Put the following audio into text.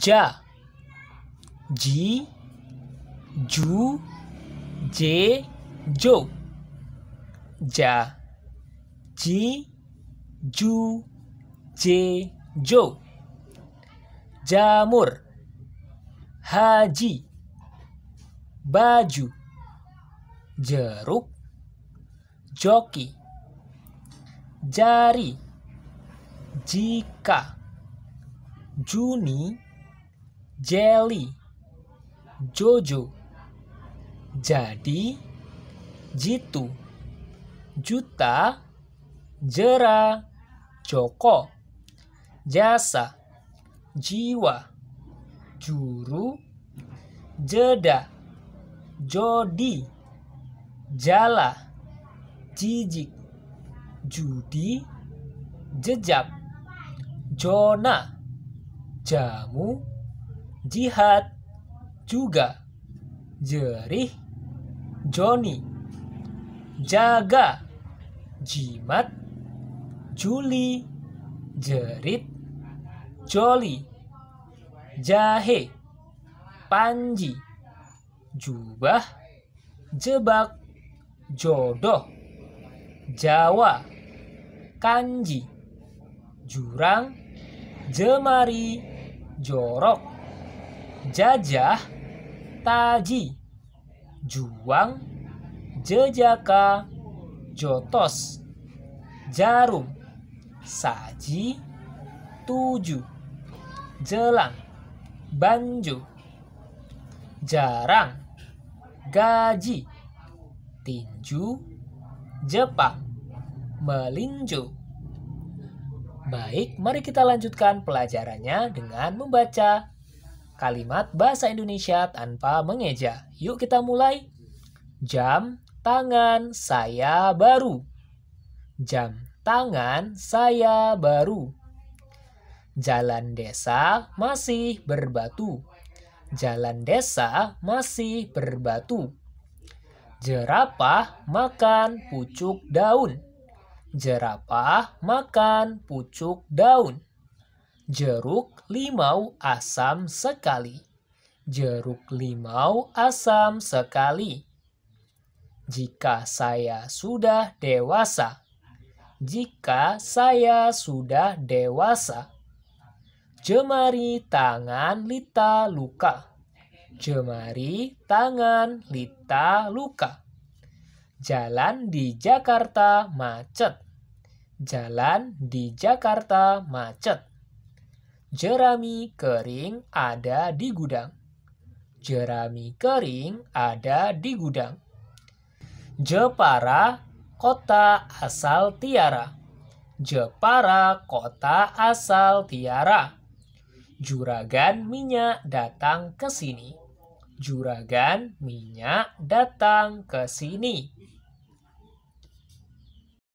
ja ji ju. Je jo ja ji ju. Je jo jamur. Haji. Baju. Jeruk. Joki. Jari. Jika. Juni Jelly. Jojo. Jadi Jitu. Juta. Jera. Joko. Jasa. Jiwa. Juru. Jeda. Jodi. Jala. Jijik. Judi. Jejak. Jona. Jamu Jihad Juga. Jerih Joni. Jaga Jimat. Juli Jerit. Joli Jahe. Panji Jubah. Jebak Jodoh. Jawa Kanji. Jurang Jemari Jorok Jajah Taji. Juang Jejaka Jotos. Jarum Saji Tujuh Jelang Banjo. Jarang Gaji Tinju Jepang Melinjo. Baik, mari kita lanjutkan pelajarannya dengan membaca kalimat bahasa Indonesia tanpa mengeja. Yuk kita mulai. Jam tangan saya baru. Jam tangan saya baru. Jalan desa masih berbatu. Jalan desa masih berbatu. Jerapah makan pucuk daun. Jerapah makan pucuk daun. Jeruk limau asam sekali. Jeruk limau asam sekali. Jika saya sudah dewasa. Jika saya sudah dewasa. Jemari tangan Lita luka. Jemari tangan Lita luka. Jalan di Jakarta macet. Jalan di Jakarta macet. Jerami kering ada di gudang. Jerami kering ada di gudang. Jepara kota asal Tiara. Jepara kota asal Tiara. Juragan minyak datang ke sini. Juragan minyak datang ke sini.